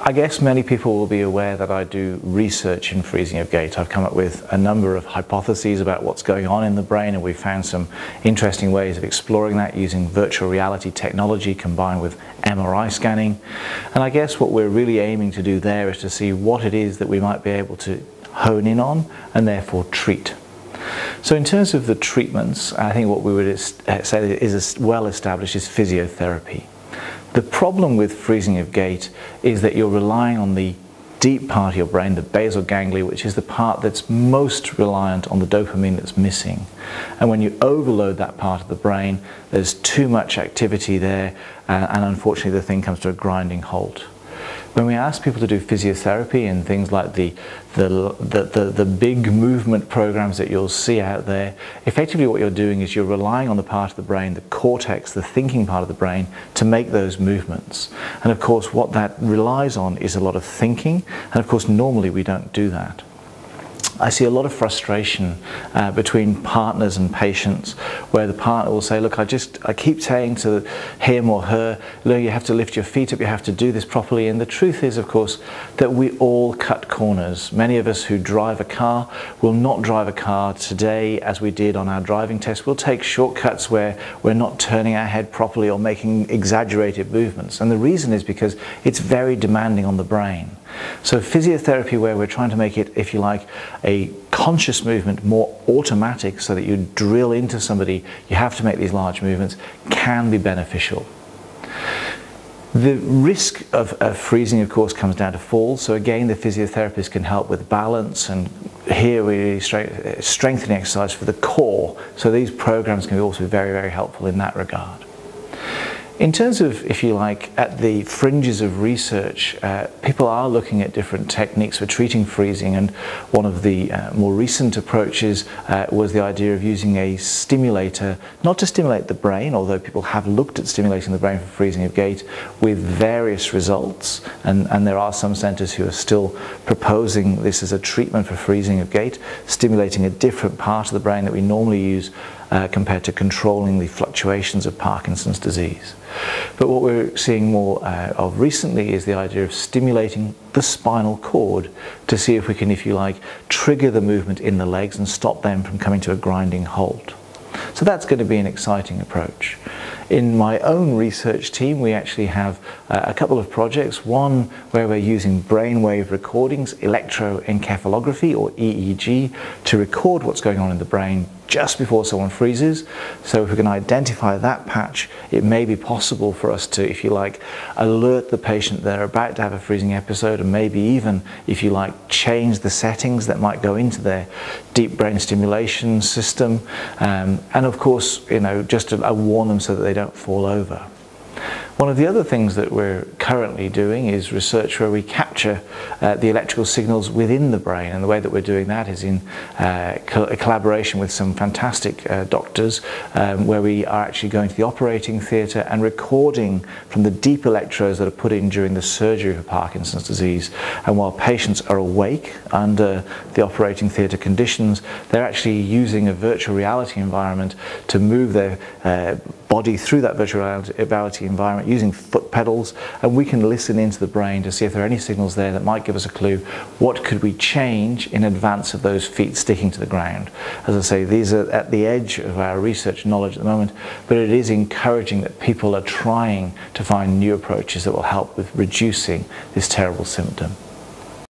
I guess many people will be aware that I do research in freezing of gait. I've come up with a number of hypotheses about what's going on in the brain and we've found some interesting ways of exploring that using virtual reality technology combined with MRI scanning. And I guess what we're really aiming to do there is to see what it is that we might be able to hone in on and therefore treat. So in terms of the treatments, I think what we would say is well established is physiotherapy. The problem with freezing of gait is that you're relying on the deep part of your brain, the basal ganglia, which is the part that's most reliant on the dopamine that's missing. And when you overload that part of the brain, there's too much activity there, uh, and unfortunately the thing comes to a grinding halt. When we ask people to do physiotherapy and things like the, the, the, the, the big movement programs that you'll see out there, effectively what you're doing is you're relying on the part of the brain, the cortex, the thinking part of the brain, to make those movements. And of course, what that relies on is a lot of thinking, and of course, normally we don't do that. I see a lot of frustration uh, between partners and patients where the partner will say, look, I just, I keep saying to him or her, look, you have to lift your feet up, you have to do this properly. And the truth is, of course, that we all cut corners. Many of us who drive a car will not drive a car today as we did on our driving test. We'll take shortcuts where we're not turning our head properly or making exaggerated movements. And the reason is because it's very demanding on the brain. So physiotherapy where we're trying to make it, if you like, a conscious movement more automatic so that you drill into somebody, you have to make these large movements, can be beneficial. The risk of, of, freezing, of course, comes down to falls. So again, the physiotherapist can help with balance and here we strengthening exercise for the core. So these programs can also be also very, very helpful in that regard. In terms of, if you like, at the fringes of research, uh, people are looking at different techniques for treating freezing and one of the uh, more recent approaches uh, was the idea of using a stimulator, not to stimulate the brain, although people have looked at stimulating the brain for freezing of gait with various results. And, and there are some centres who are still proposing this as a treatment for freezing of gait, stimulating a different part of the brain that we normally use uh, compared to controlling the fluctuations of Parkinson's disease. But what we're seeing more uh, of recently is the idea of stimulating the spinal cord to see if we can, if you like, trigger the movement in the legs and stop them from coming to a grinding halt. So that's going to be an exciting approach. In my own research team, we actually have uh, a couple of projects. One where we're using brainwave recordings, electroencephalography or EEG, to record what's going on in the brain just before someone freezes. So if we can identify that patch, it may be possible for us to, if you like, alert the patient they're about to have a freezing episode and maybe even, if you like, change the settings that might go into their deep brain stimulation system. Um, and of course, you know, just to uh, warn them so that they don't fall over. One of the other things that we're currently doing is research where we capture uh, the electrical signals within the brain. And the way that we're doing that is in uh, co collaboration with some fantastic uh, doctors um, where we are actually going to the operating theatre and recording from the deep electrodes that are put in during the surgery for Parkinson's disease. And while patients are awake under the operating theatre conditions they're actually using a virtual reality environment to move their uh, body through that virtual reality environment using foot pedals. And we can listen into the brain to see if there are any signals there that might give us a clue what could we change in advance of those feet sticking to the ground. As I say, these are at the edge of our research knowledge at the moment, but it is encouraging that people are trying to find new approaches that will help with reducing this terrible symptom.